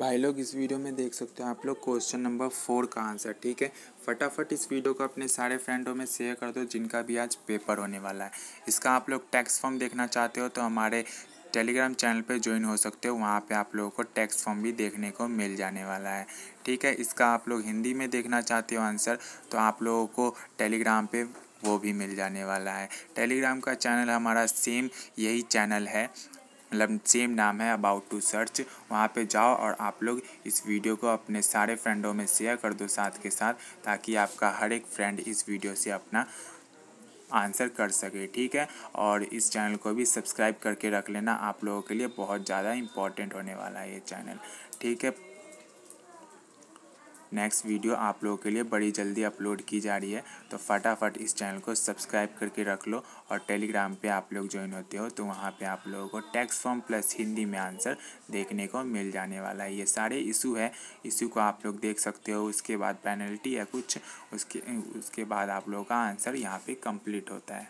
भाई लोग, इस वीडियो में देख सकते हो आप लोग क्वेश्चन नंबर फोर का आंसर ठीक है? फटाफट इस वीडियो को अपने सारे फ्रेंडों में शेयर कर दो जिनका भी आज पेपर होने वाला है। इसका आप लोग टैक्स फॉर्म देखना चाहते हो तो हमारे टेलीग्राम चैनल पे ज्वाइन हो सकते हो, वहाँ पे आप लोगों को टैक्स फॉर्म भी देखने को मिल जाने वाला है, ठीक है? इसका आप लोग हिंदी में देखना चाहते हो आंसर तो आप लोगों को टेलीग्राम पे वो भी मिल जाने वाला है। टेलीग्राम का चैनल हमारा सेम यही चैनल है मतलब सेम नाम है अबाउट टू सर्च वहाँ पे जाओ और आप लोग इस वीडियो को अपने सारे फ्रेंडों में शेयर कर दो साथ के साथ, ताकि आपका हर एक फ्रेंड इस वीडियो से अपना आंसर कर सके, ठीक है? और इस चैनल को भी सब्सक्राइब करके रख लेना, आप लोगों के लिए बहुत ज़्यादा इंपॉर्टेंट होने वाला है ये चैनल ठीक है? नेक्स्ट वीडियो आप लोगों के लिए बड़ी जल्दी अपलोड की जा रही है। तो फटाफट इस चैनल को सब्सक्राइब करके रख लो और टेलीग्राम पे आप लोग ज्वाइन होते हो तो वहाँ पे आप लोगों को टैक्स फॉर्म प्लस हिंदी में आंसर देखने को मिल जाने वाला है। ये सारे इशू है। इशू को आप लोग देख सकते हो, उसके बाद पेनल्टी या कुछ, उसके उसके बाद आप लोगों का आंसर यहाँ पर कंप्लीट होता है।